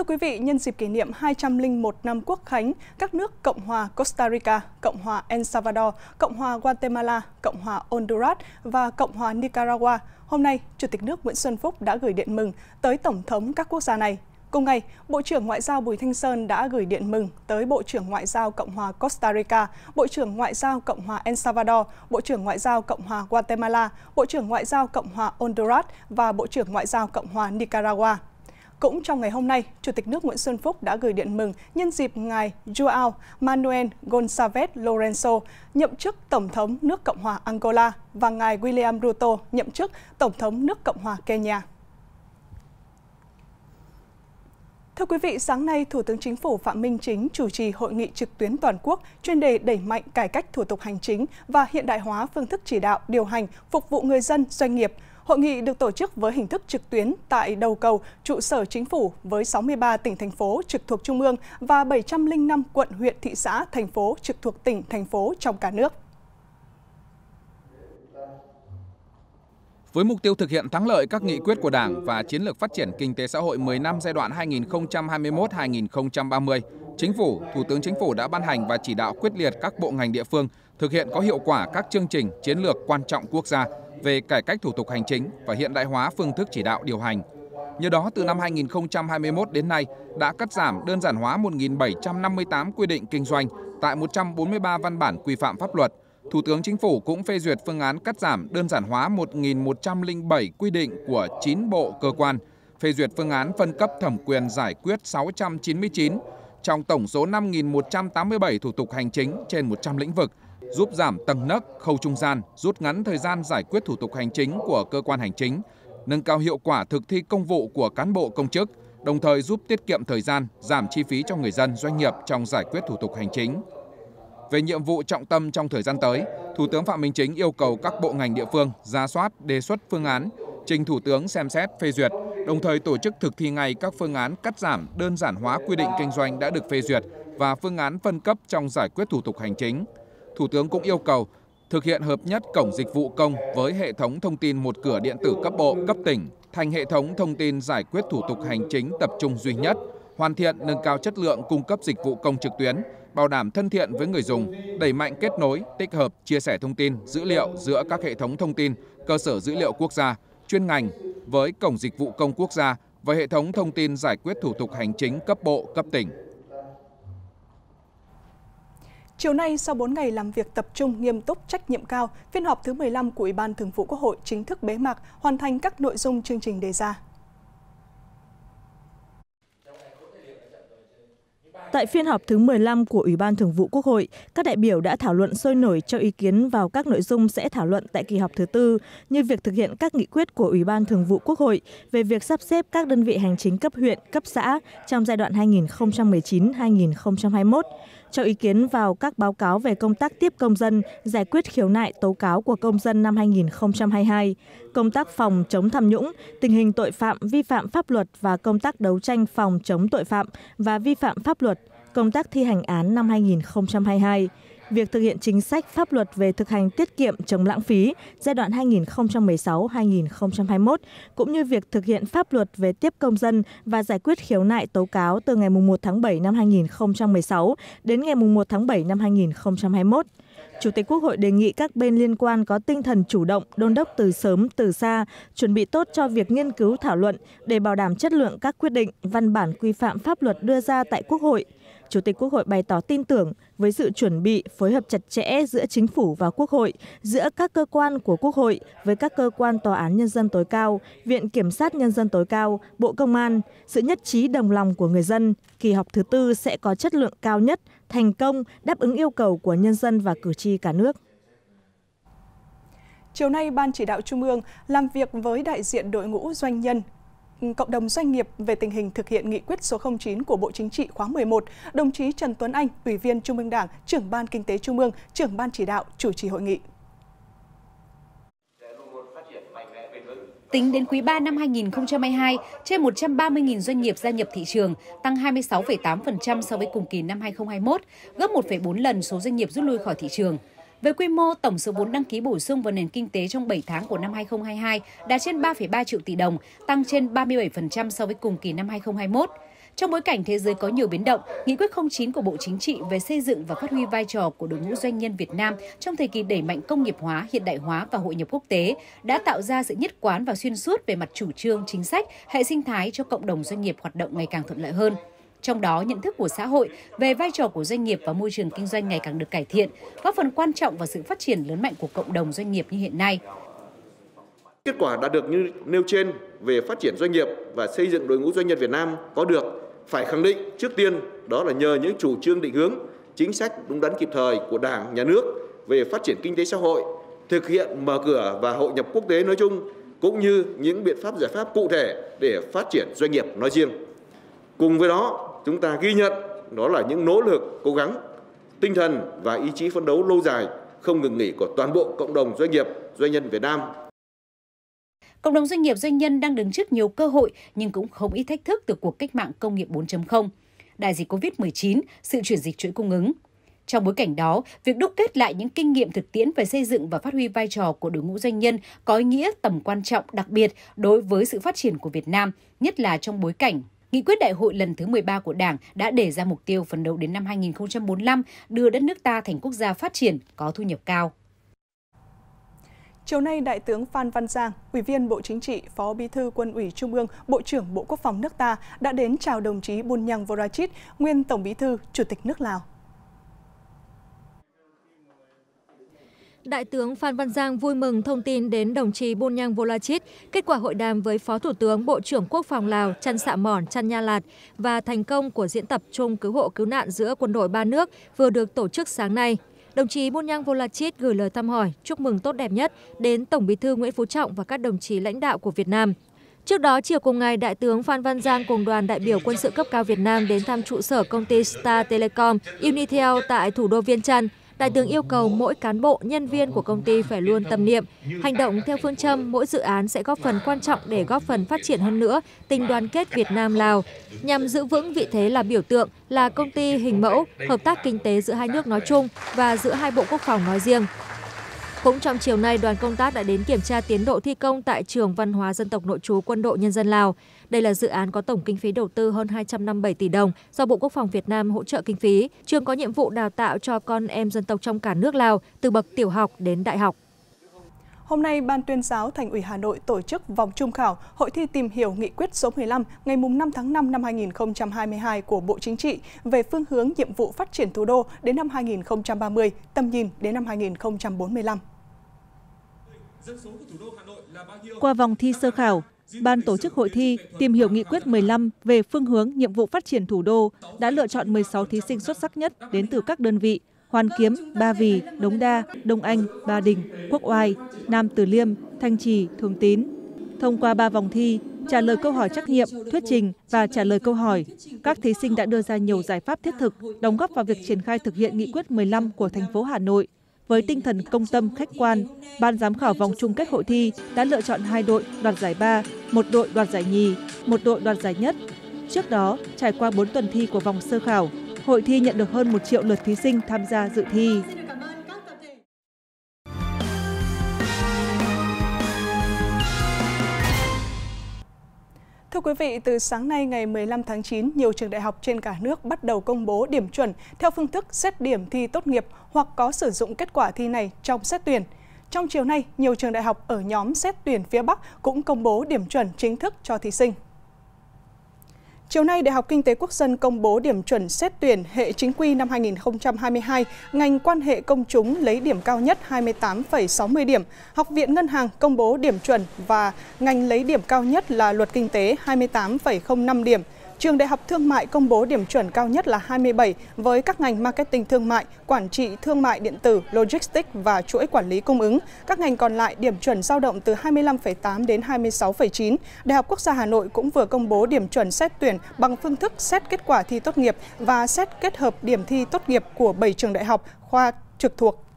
Thưa quý vị, nhân dịp kỷ niệm 201 năm Quốc khánh, các nước Cộng hòa Costa Rica, Cộng hòa El Salvador, Cộng hòa Guatemala, Cộng hòa Honduras và Cộng hòa Nicaragua, hôm nay, Chủ tịch nước Nguyễn Xuân Phúc đã gửi điện mừng tới Tổng thống các quốc gia này. Cùng ngày, Bộ trưởng Ngoại giao Bùi Thanh Sơn đã gửi điện mừng tới Bộ trưởng Ngoại giao Cộng hòa Costa Rica, Bộ trưởng Ngoại giao Cộng hòa El Salvador, Bộ trưởng Ngoại giao Cộng hòa Guatemala, Bộ trưởng Ngoại giao Cộng hòa Honduras và Bộ trưởng Ngoại giao Cộng hòa Nicaragua. Cũng trong ngày hôm nay, Chủ tịch nước Nguyễn Xuân Phúc đã gửi điện mừng nhân dịp ngài Joao Manuel gonzález Lorenzo nhậm chức Tổng thống nước Cộng hòa Angola và ngài William Ruto nhậm chức Tổng thống nước Cộng hòa Kenya. Thưa quý vị, sáng nay Thủ tướng Chính phủ Phạm Minh Chính chủ trì hội nghị trực tuyến toàn quốc chuyên đề đẩy mạnh cải cách thủ tục hành chính và hiện đại hóa phương thức chỉ đạo, điều hành, phục vụ người dân, doanh nghiệp – Hội nghị được tổ chức với hình thức trực tuyến tại đầu cầu trụ sở chính phủ với 63 tỉnh thành phố trực thuộc trung ương và 705 quận huyện thị xã thành phố trực thuộc tỉnh thành phố trong cả nước. Với mục tiêu thực hiện thắng lợi các nghị quyết của Đảng và chiến lược phát triển kinh tế xã hội 10 năm giai đoạn 2021-2030, Chính phủ, Thủ tướng Chính phủ đã ban hành và chỉ đạo quyết liệt các bộ ngành địa phương thực hiện có hiệu quả các chương trình chiến lược quan trọng quốc gia về cải cách thủ tục hành chính và hiện đại hóa phương thức chỉ đạo điều hành. Nhờ đó, từ năm 2021 đến nay đã cắt giảm đơn giản hóa 1.758 quy định kinh doanh tại 143 văn bản quy phạm pháp luật. Thủ tướng Chính phủ cũng phê duyệt phương án cắt giảm đơn giản hóa 1.107 quy định của 9 bộ cơ quan, phê duyệt phương án phân cấp thẩm quyền giải quyết 699 trong tổng số 5.187 thủ tục hành chính trên 100 lĩnh vực, giúp giảm tầng nấc, khâu trung gian, rút ngắn thời gian giải quyết thủ tục hành chính của cơ quan hành chính, nâng cao hiệu quả thực thi công vụ của cán bộ công chức, đồng thời giúp tiết kiệm thời gian, giảm chi phí cho người dân, doanh nghiệp trong giải quyết thủ tục hành chính. Về nhiệm vụ trọng tâm trong thời gian tới, Thủ tướng Phạm Minh Chính yêu cầu các bộ ngành địa phương ra soát, đề xuất phương án, trình Thủ tướng xem xét phê duyệt, đồng thời tổ chức thực thi ngay các phương án cắt giảm, đơn giản hóa quy định kinh doanh đã được phê duyệt và phương án phân cấp trong giải quyết thủ tục hành chính. Thủ tướng cũng yêu cầu thực hiện hợp nhất cổng dịch vụ công với hệ thống thông tin một cửa điện tử cấp bộ, cấp tỉnh thành hệ thống thông tin giải quyết thủ tục hành chính tập trung duy nhất, hoàn thiện nâng cao chất lượng cung cấp dịch vụ công trực tuyến, bảo đảm thân thiện với người dùng, đẩy mạnh kết nối, tích hợp, chia sẻ thông tin, dữ liệu giữa các hệ thống thông tin, cơ sở dữ liệu quốc gia, chuyên ngành với cổng dịch vụ công quốc gia và hệ thống thông tin giải quyết thủ tục hành chính cấp bộ, cấp tỉnh. Chiều nay, sau 4 ngày làm việc tập trung nghiêm túc trách nhiệm cao, phiên họp thứ 15 của Ủy ban Thường vụ Quốc hội chính thức bế mạc, hoàn thành các nội dung chương trình đề ra. Tại phiên họp thứ 15 của Ủy ban Thường vụ Quốc hội, các đại biểu đã thảo luận sôi nổi cho ý kiến vào các nội dung sẽ thảo luận tại kỳ họp thứ tư, như việc thực hiện các nghị quyết của Ủy ban Thường vụ Quốc hội về việc sắp xếp các đơn vị hành chính cấp huyện, cấp xã trong giai đoạn 2019-2021, cho ý kiến vào các báo cáo về công tác tiếp công dân, giải quyết khiếu nại tố cáo của công dân năm 2022, công tác phòng chống tham nhũng, tình hình tội phạm vi phạm pháp luật và công tác đấu tranh phòng chống tội phạm và vi phạm pháp luật, công tác thi hành án năm 2022 việc thực hiện chính sách pháp luật về thực hành tiết kiệm chống lãng phí giai đoạn 2016-2021 cũng như việc thực hiện pháp luật về tiếp công dân và giải quyết khiếu nại tố cáo từ ngày 1 tháng 7 năm 2016 đến ngày 1 tháng 7 năm 2021. Chủ tịch Quốc hội đề nghị các bên liên quan có tinh thần chủ động, đôn đốc từ sớm từ xa, chuẩn bị tốt cho việc nghiên cứu thảo luận để bảo đảm chất lượng các quyết định, văn bản quy phạm pháp luật đưa ra tại Quốc hội, Chủ tịch Quốc hội bày tỏ tin tưởng với sự chuẩn bị phối hợp chặt chẽ giữa chính phủ và Quốc hội, giữa các cơ quan của Quốc hội với các cơ quan Tòa án Nhân dân tối cao, Viện Kiểm sát Nhân dân tối cao, Bộ Công an, sự nhất trí đồng lòng của người dân, kỳ họp thứ tư sẽ có chất lượng cao nhất, thành công, đáp ứng yêu cầu của nhân dân và cử tri cả nước. Chiều nay, Ban chỉ đạo Trung ương làm việc với đại diện đội ngũ doanh nhân, cộng đồng doanh nghiệp về tình hình thực hiện nghị quyết số 09 của Bộ Chính trị khóa 11, đồng chí Trần Tuấn Anh, Ủy viên Trung ương Đảng, trưởng Ban Kinh tế Trung ương, trưởng Ban chỉ đạo chủ trì hội nghị. Tính đến quý 3 năm 2022, trên 130.000 doanh nghiệp gia nhập thị trường, tăng 26,8% so với cùng kỳ năm 2021, gấp 1,4 lần số doanh nghiệp rút lui khỏi thị trường. Về quy mô, tổng số vốn đăng ký bổ sung vào nền kinh tế trong 7 tháng của năm 2022 đạt trên 3,3 triệu tỷ đồng, tăng trên 37% so với cùng kỳ năm 2021. Trong bối cảnh thế giới có nhiều biến động, Nghị quyết 09 của Bộ Chính trị về xây dựng và phát huy vai trò của đội ngũ doanh nhân Việt Nam trong thời kỳ đẩy mạnh công nghiệp hóa, hiện đại hóa và hội nhập quốc tế đã tạo ra sự nhất quán và xuyên suốt về mặt chủ trương, chính sách, hệ sinh thái cho cộng đồng doanh nghiệp hoạt động ngày càng thuận lợi hơn. Trong đó, nhận thức của xã hội về vai trò của doanh nghiệp và môi trường kinh doanh ngày càng được cải thiện, góp phần quan trọng vào sự phát triển lớn mạnh của cộng đồng doanh nghiệp như hiện nay. Kết quả đạt được như nêu trên về phát triển doanh nghiệp và xây dựng đội ngũ doanh nhân Việt Nam có được phải khẳng định trước tiên đó là nhờ những chủ trương định hướng, chính sách đúng đắn kịp thời của Đảng, Nhà nước về phát triển kinh tế xã hội, thực hiện mở cửa và hội nhập quốc tế nói chung cũng như những biện pháp giải pháp cụ thể để phát triển doanh nghiệp nói riêng. Cùng với đó, chúng ta ghi nhận đó là những nỗ lực, cố gắng, tinh thần và ý chí phấn đấu lâu dài, không ngừng nghỉ của toàn bộ cộng đồng doanh nghiệp, doanh nhân Việt Nam. Cộng đồng doanh nghiệp doanh nhân đang đứng trước nhiều cơ hội nhưng cũng không ít thách thức từ cuộc cách mạng công nghiệp 4.0. Đại dịch COVID-19, sự chuyển dịch chuỗi cung ứng, trong bối cảnh đó, việc đúc kết lại những kinh nghiệm thực tiễn về xây dựng và phát huy vai trò của đội ngũ doanh nhân có ý nghĩa tầm quan trọng đặc biệt đối với sự phát triển của Việt Nam, nhất là trong bối cảnh Nghị quyết đại hội lần thứ 13 của Đảng đã đề ra mục tiêu phấn đấu đến năm 2045 đưa đất nước ta thành quốc gia phát triển, có thu nhập cao. Chiều nay, Đại tướng Phan Văn Giang, Ủy viên Bộ Chính trị, Phó Bí thư Quân ủy Trung ương, Bộ trưởng Bộ Quốc phòng nước ta đã đến chào đồng chí Bunyang Vorachit, nguyên Tổng Bí thư, Chủ tịch nước Lào. Đại tướng Phan Văn Giang vui mừng thông tin đến đồng chí Bunyang Volachit kết quả hội đàm với Phó Thủ tướng Bộ trưởng Quốc phòng Lào Trăn Sạ Mòn Trăn Nha Lạt và thành công của diễn tập chung cứu hộ cứu nạn giữa quân đội ba nước vừa được tổ chức sáng nay. Đồng chí Bunyang Volachit gửi lời thăm hỏi, chúc mừng tốt đẹp nhất đến Tổng bí thư Nguyễn Phú Trọng và các đồng chí lãnh đạo của Việt Nam. Trước đó, chiều cùng ngày, Đại tướng Phan Văn Giang cùng đoàn đại biểu quân sự cấp cao Việt Nam đến thăm trụ sở công ty Star Telecom Unitel tại thủ đô Viên Chăn, Đại tướng yêu cầu mỗi cán bộ, nhân viên của công ty phải luôn tâm niệm, hành động theo phương châm mỗi dự án sẽ góp phần quan trọng để góp phần phát triển hơn nữa tình đoàn kết Việt Nam-Lào, nhằm giữ vững vị thế là biểu tượng, là công ty hình mẫu, hợp tác kinh tế giữa hai nước nói chung và giữa hai bộ quốc phòng nói riêng. Cũng trong chiều nay, đoàn công tác đã đến kiểm tra tiến độ thi công tại trường Văn hóa Dân tộc Nội trú Quân đội Nhân dân Lào. Đây là dự án có tổng kinh phí đầu tư hơn 257 tỷ đồng do Bộ Quốc phòng Việt Nam hỗ trợ kinh phí. Trường có nhiệm vụ đào tạo cho con em dân tộc trong cả nước Lào từ bậc tiểu học đến đại học. Hôm nay, Ban tuyên giáo Thành ủy Hà Nội tổ chức vòng trung khảo Hội thi tìm hiểu nghị quyết số 15 ngày 5 tháng 5 năm 2022 của Bộ Chính trị về phương hướng nhiệm vụ phát triển thủ đô đến năm 2030, tầm nhìn đến năm 2045. Qua vòng thi sơ khảo, Ban tổ chức hội thi tìm hiểu nghị quyết 15 về phương hướng nhiệm vụ phát triển thủ đô đã lựa chọn 16 thí sinh xuất sắc nhất đến từ các đơn vị Hoàn Kiếm, Ba Vì, Đống Đa, Đông Anh, Ba Đình, Quốc Oai, Nam Từ Liêm, Thanh Trì, Thường Tín. Thông qua ba vòng thi, trả lời câu hỏi trắc nghiệm, thuyết trình và trả lời câu hỏi, các thí sinh đã đưa ra nhiều giải pháp thiết thực, đóng góp vào việc triển khai thực hiện nghị quyết 15 của thành phố Hà Nội với tinh thần công tâm khách quan, ban giám khảo vòng chung kết hội thi đã lựa chọn hai đội đoạt giải ba, một đội đoạt giải nhì, một đội đoạt giải nhất. Trước đó, trải qua 4 tuần thi của vòng sơ khảo, hội thi nhận được hơn 1 triệu lượt thí sinh tham gia dự thi. Thưa quý vị, từ sáng nay ngày 15 tháng 9, nhiều trường đại học trên cả nước bắt đầu công bố điểm chuẩn theo phương thức xét điểm thi tốt nghiệp hoặc có sử dụng kết quả thi này trong xét tuyển. Trong chiều nay, nhiều trường đại học ở nhóm xét tuyển phía Bắc cũng công bố điểm chuẩn chính thức cho thí sinh. Chiều nay, Đại học Kinh tế Quốc dân công bố điểm chuẩn xét tuyển hệ chính quy năm 2022, ngành quan hệ công chúng lấy điểm cao nhất 28,60 điểm. Học viện Ngân hàng công bố điểm chuẩn và ngành lấy điểm cao nhất là luật kinh tế 28,05 điểm. Trường Đại học Thương mại công bố điểm chuẩn cao nhất là 27 với các ngành marketing thương mại, quản trị thương mại điện tử, logistics và chuỗi quản lý cung ứng. Các ngành còn lại điểm chuẩn dao động từ 25,8 đến 26,9. Đại học Quốc gia Hà Nội cũng vừa công bố điểm chuẩn xét tuyển bằng phương thức xét kết quả thi tốt nghiệp và xét kết hợp điểm thi tốt nghiệp của 7 trường đại học, khoa trực thuộc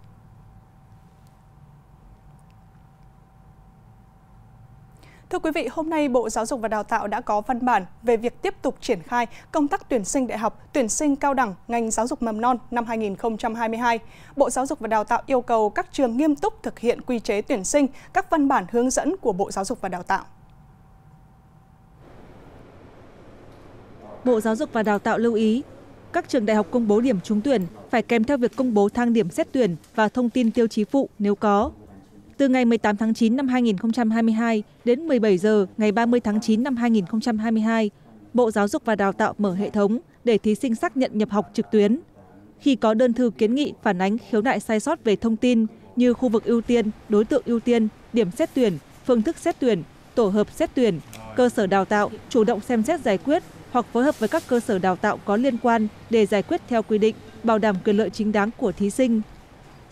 Thưa quý vị, hôm nay Bộ Giáo dục và Đào tạo đã có văn bản về việc tiếp tục triển khai công tác tuyển sinh đại học, tuyển sinh cao đẳng ngành giáo dục mầm non năm 2022. Bộ Giáo dục và Đào tạo yêu cầu các trường nghiêm túc thực hiện quy chế tuyển sinh, các văn bản hướng dẫn của Bộ Giáo dục và Đào tạo. Bộ Giáo dục và Đào tạo lưu ý, các trường đại học công bố điểm trúng tuyển phải kèm theo việc công bố thang điểm xét tuyển và thông tin tiêu chí phụ nếu có. Từ ngày 18 tháng 9 năm 2022 đến 17 giờ ngày 30 tháng 9 năm 2022, Bộ Giáo dục và Đào tạo mở hệ thống để thí sinh xác nhận nhập học trực tuyến. Khi có đơn thư kiến nghị phản ánh khiếu nại sai sót về thông tin như khu vực ưu tiên, đối tượng ưu tiên, điểm xét tuyển, phương thức xét tuyển, tổ hợp xét tuyển, cơ sở đào tạo chủ động xem xét giải quyết hoặc phối hợp với các cơ sở đào tạo có liên quan để giải quyết theo quy định, bảo đảm quyền lợi chính đáng của thí sinh.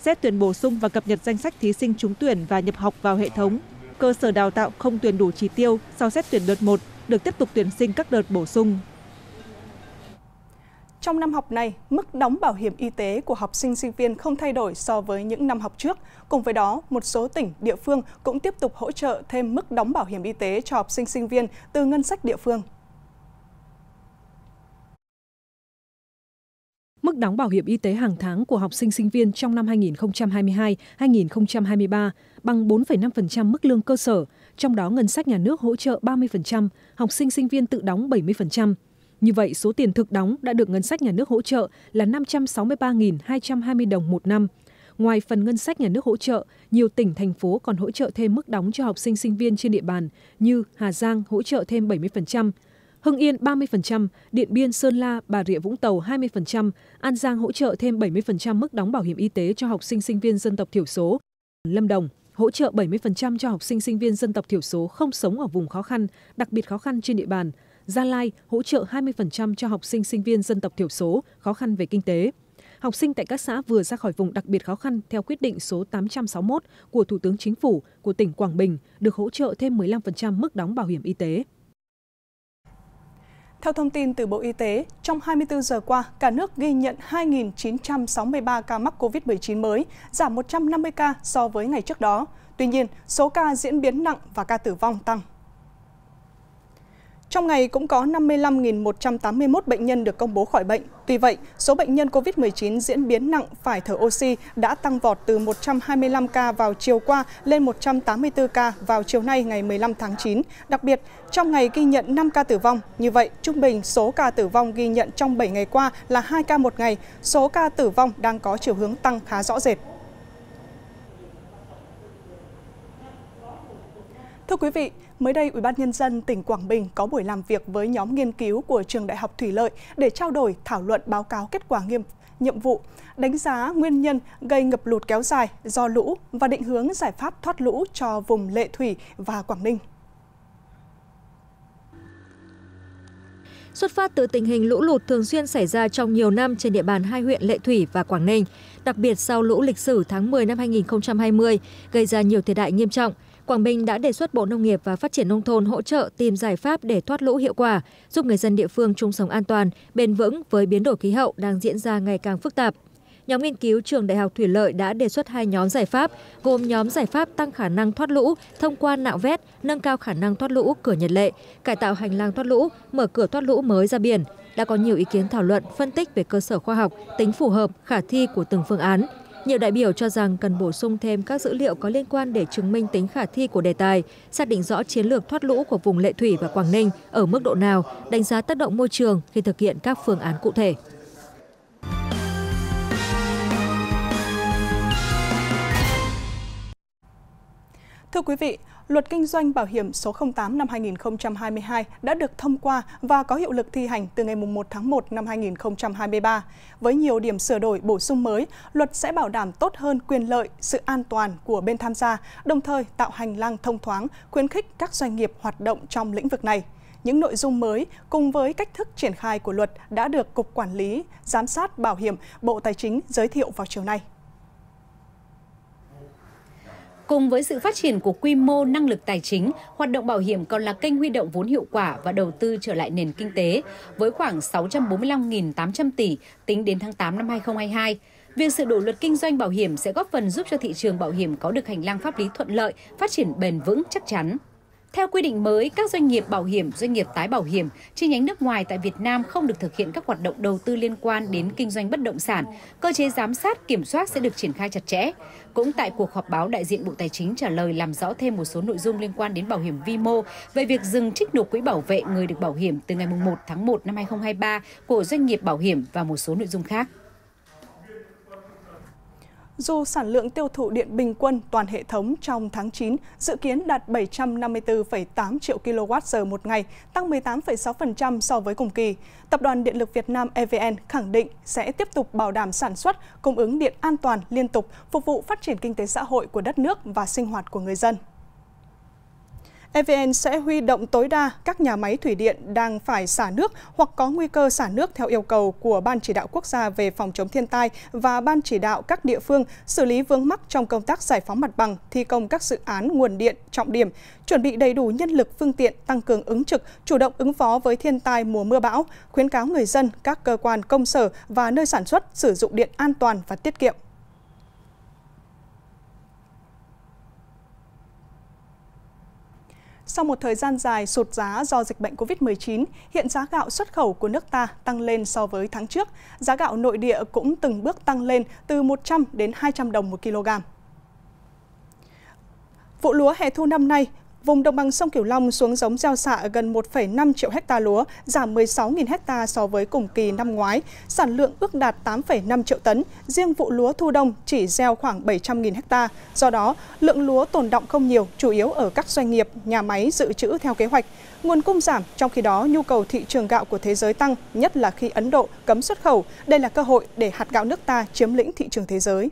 Xét tuyển bổ sung và cập nhật danh sách thí sinh trúng tuyển và nhập học vào hệ thống. Cơ sở đào tạo không tuyển đủ chỉ tiêu sau xét tuyển đợt 1 được tiếp tục tuyển sinh các đợt bổ sung. Trong năm học này, mức đóng bảo hiểm y tế của học sinh sinh viên không thay đổi so với những năm học trước. Cùng với đó, một số tỉnh, địa phương cũng tiếp tục hỗ trợ thêm mức đóng bảo hiểm y tế cho học sinh sinh viên từ ngân sách địa phương. Đóng bảo hiểm y tế hàng tháng của học sinh sinh viên trong năm 2022-2023 bằng 4,5% mức lương cơ sở, trong đó ngân sách nhà nước hỗ trợ 30%, học sinh sinh viên tự đóng 70%. Như vậy, số tiền thực đóng đã được ngân sách nhà nước hỗ trợ là 563.220 đồng một năm. Ngoài phần ngân sách nhà nước hỗ trợ, nhiều tỉnh, thành phố còn hỗ trợ thêm mức đóng cho học sinh sinh viên trên địa bàn như Hà Giang hỗ trợ thêm 70%, Hưng Yên 30%, Điện Biên, Sơn La, Bà Rịa Vũng Tàu 20%, An Giang hỗ trợ thêm 70% mức đóng bảo hiểm y tế cho học sinh sinh viên dân tộc thiểu số. Lâm Đồng hỗ trợ 70% cho học sinh sinh viên dân tộc thiểu số không sống ở vùng khó khăn, đặc biệt khó khăn trên địa bàn. Gia Lai hỗ trợ 20% cho học sinh sinh viên dân tộc thiểu số khó khăn về kinh tế. Học sinh tại các xã vừa ra khỏi vùng đặc biệt khó khăn theo quyết định số 861 của Thủ tướng Chính phủ của tỉnh Quảng Bình được hỗ trợ thêm 15% mức đóng bảo hiểm y tế. Theo thông tin từ Bộ Y tế, trong 24 giờ qua, cả nước ghi nhận 2.963 ca mắc COVID-19 mới, giảm 150 ca so với ngày trước đó. Tuy nhiên, số ca diễn biến nặng và ca tử vong tăng. Trong ngày cũng có 55.181 bệnh nhân được công bố khỏi bệnh. Tuy vậy, số bệnh nhân COVID-19 diễn biến nặng phải thở oxy đã tăng vọt từ 125 ca vào chiều qua lên 184 ca vào chiều nay ngày 15 tháng 9. Đặc biệt, trong ngày ghi nhận 5 ca tử vong. Như vậy, trung bình số ca tử vong ghi nhận trong 7 ngày qua là 2 ca một ngày. Số ca tử vong đang có chiều hướng tăng khá rõ rệt. Thưa quý vị, mới đây ubnd tỉnh Quảng Bình có buổi làm việc với nhóm nghiên cứu của Trường Đại học Thủy lợi để trao đổi thảo luận báo cáo kết quả nghiêm nhiệm vụ, đánh giá nguyên nhân gây ngập lụt kéo dài do lũ và định hướng giải pháp thoát lũ cho vùng Lệ Thủy và Quảng Ninh. Xuất phát từ tình hình lũ lụt thường xuyên xảy ra trong nhiều năm trên địa bàn hai huyện Lệ Thủy và Quảng Ninh, đặc biệt sau lũ lịch sử tháng 10 năm 2020 gây ra nhiều thiệt hại nghiêm trọng, Quảng Bình đã đề xuất Bộ Nông nghiệp và Phát triển Nông thôn hỗ trợ tìm giải pháp để thoát lũ hiệu quả, giúp người dân địa phương chung sống an toàn, bền vững với biến đổi khí hậu đang diễn ra ngày càng phức tạp. Nhóm nghiên cứu trường Đại học Thủy lợi đã đề xuất hai nhóm giải pháp, gồm nhóm giải pháp tăng khả năng thoát lũ thông qua nạo vét, nâng cao khả năng thoát lũ cửa Nhật Lệ, cải tạo hành lang thoát lũ, mở cửa thoát lũ mới ra biển. Đã có nhiều ý kiến thảo luận, phân tích về cơ sở khoa học, tính phù hợp, khả thi của từng phương án, nhiều đại biểu cho rằng cần bổ sung thêm các dữ liệu có liên quan để chứng minh tính khả thi của đề tài, xác định rõ chiến lược thoát lũ của vùng Lệ Thủy và Quảng Ninh ở mức độ nào, đánh giá tác động môi trường khi thực hiện các phương án cụ thể. Thưa quý vị, Luật Kinh doanh Bảo hiểm số 08 năm 2022 đã được thông qua và có hiệu lực thi hành từ ngày 1 tháng 1 năm 2023. Với nhiều điểm sửa đổi bổ sung mới, luật sẽ bảo đảm tốt hơn quyền lợi, sự an toàn của bên tham gia, đồng thời tạo hành lang thông thoáng, khuyến khích các doanh nghiệp hoạt động trong lĩnh vực này. Những nội dung mới cùng với cách thức triển khai của luật đã được Cục Quản lý, Giám sát Bảo hiểm, Bộ Tài chính giới thiệu vào chiều nay. Cùng với sự phát triển của quy mô năng lực tài chính, hoạt động bảo hiểm còn là kênh huy động vốn hiệu quả và đầu tư trở lại nền kinh tế với khoảng 645.800 tỷ tính đến tháng 8 năm 2022. Việc sửa đổi luật kinh doanh bảo hiểm sẽ góp phần giúp cho thị trường bảo hiểm có được hành lang pháp lý thuận lợi, phát triển bền vững chắc chắn. Theo quy định mới, các doanh nghiệp bảo hiểm, doanh nghiệp tái bảo hiểm chi nhánh nước ngoài tại Việt Nam không được thực hiện các hoạt động đầu tư liên quan đến kinh doanh bất động sản. Cơ chế giám sát, kiểm soát sẽ được triển khai chặt chẽ. Cũng tại cuộc họp báo, đại diện Bộ Tài chính trả lời làm rõ thêm một số nội dung liên quan đến bảo hiểm vi mô về việc dừng trích nộp quỹ bảo vệ người được bảo hiểm từ ngày 1 tháng 1 năm 2023 của doanh nghiệp bảo hiểm và một số nội dung khác. Dù sản lượng tiêu thụ điện bình quân toàn hệ thống trong tháng 9 dự kiến đạt 754,8 triệu kWh một ngày, tăng 18,6% so với cùng kỳ, Tập đoàn Điện lực Việt Nam EVN khẳng định sẽ tiếp tục bảo đảm sản xuất, cung ứng điện an toàn liên tục, phục vụ phát triển kinh tế xã hội của đất nước và sinh hoạt của người dân. EVN sẽ huy động tối đa các nhà máy thủy điện đang phải xả nước hoặc có nguy cơ xả nước theo yêu cầu của Ban chỉ đạo quốc gia về phòng chống thiên tai và Ban chỉ đạo các địa phương xử lý vướng mắc trong công tác giải phóng mặt bằng, thi công các dự án nguồn điện trọng điểm, chuẩn bị đầy đủ nhân lực phương tiện tăng cường ứng trực, chủ động ứng phó với thiên tai mùa mưa bão, khuyến cáo người dân, các cơ quan công sở và nơi sản xuất sử dụng điện an toàn và tiết kiệm. Sau một thời gian dài sụt giá do dịch bệnh COVID-19, hiện giá gạo xuất khẩu của nước ta tăng lên so với tháng trước. Giá gạo nội địa cũng từng bước tăng lên từ 100 đến 200 đồng một kg. Vụ lúa hè thu năm nay, Vùng đồng bằng sông Cửu Long xuống giống gieo xạ gần 1,5 triệu hecta lúa, giảm 16.000 hecta so với cùng kỳ năm ngoái. Sản lượng ước đạt 8,5 triệu tấn, riêng vụ lúa thu đông chỉ gieo khoảng 700.000 hecta. Do đó, lượng lúa tồn động không nhiều, chủ yếu ở các doanh nghiệp, nhà máy dự trữ theo kế hoạch. Nguồn cung giảm, trong khi đó nhu cầu thị trường gạo của thế giới tăng, nhất là khi Ấn Độ cấm xuất khẩu. Đây là cơ hội để hạt gạo nước ta chiếm lĩnh thị trường thế giới.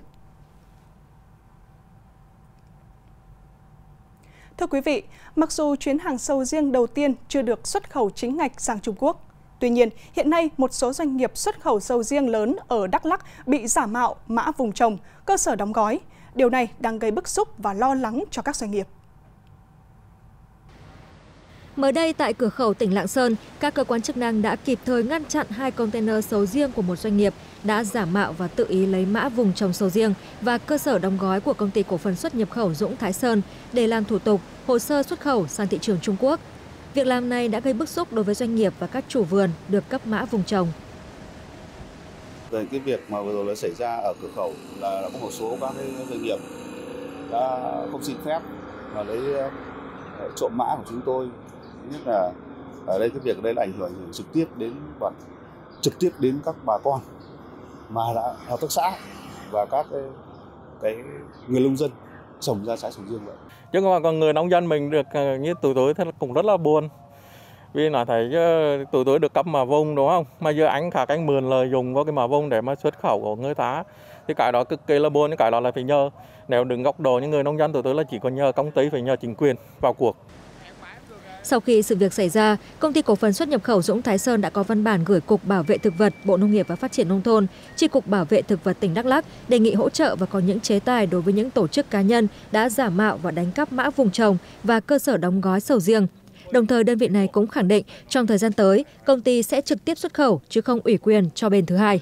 Thưa quý vị, mặc dù chuyến hàng sầu riêng đầu tiên chưa được xuất khẩu chính ngạch sang Trung Quốc, Tuy nhiên, hiện nay một số doanh nghiệp xuất khẩu sầu riêng lớn ở Đắk Lắc bị giả mạo mã vùng trồng, cơ sở đóng gói. Điều này đang gây bức xúc và lo lắng cho các doanh nghiệp. Mới đây tại cửa khẩu tỉnh Lạng Sơn, các cơ quan chức năng đã kịp thời ngăn chặn hai container sầu riêng của một doanh nghiệp đã giả mạo và tự ý lấy mã vùng trồng sầu riêng và cơ sở đóng gói của công ty cổ phần xuất nhập khẩu Dũng Thái Sơn để làm thủ tục, hồ sơ xuất khẩu sang thị trường Trung Quốc. Việc làm này đã gây bức xúc đối với doanh nghiệp và các chủ vườn được cấp mã vùng trồng. Về cái việc mà vừa rồi nó xảy ra ở cửa khẩu là có một số các doanh nghiệp đã không xin phép và lấy ờ, trộm mã của chúng tôi nhất là ở đây cái việc đây là ảnh hưởng trực tiếp đến và trực tiếp đến các bà con mà đã hợp tác xã và các cái, cái người nông dân trồng ra trái sầu riêng vậy. chứ còn người nông dân mình được à, như tụi tôi thì cũng rất là buồn. Vì là thấy ờ, tụi tôi được cấp mà vông đúng không? Mà giờ anh khả anh mượn lời dùng vào cái mà vông để mà xuất khẩu của người ta. Thì cái đó cực kỳ là buồn cái đó là phải nhờ. Nếu đứng góc độ những người nông dân tụi tôi là chỉ có nhờ công ty phải nhờ chính quyền vào cuộc sau khi sự việc xảy ra, công ty cổ phần xuất nhập khẩu Dũng Thái Sơn đã có văn bản gửi Cục Bảo vệ Thực vật, Bộ Nông nghiệp và Phát triển Nông thôn, Tri Cục Bảo vệ Thực vật tỉnh Đắk Lắc đề nghị hỗ trợ và có những chế tài đối với những tổ chức cá nhân đã giả mạo và đánh cắp mã vùng trồng và cơ sở đóng gói sầu riêng. Đồng thời đơn vị này cũng khẳng định trong thời gian tới, công ty sẽ trực tiếp xuất khẩu chứ không ủy quyền cho bên thứ hai.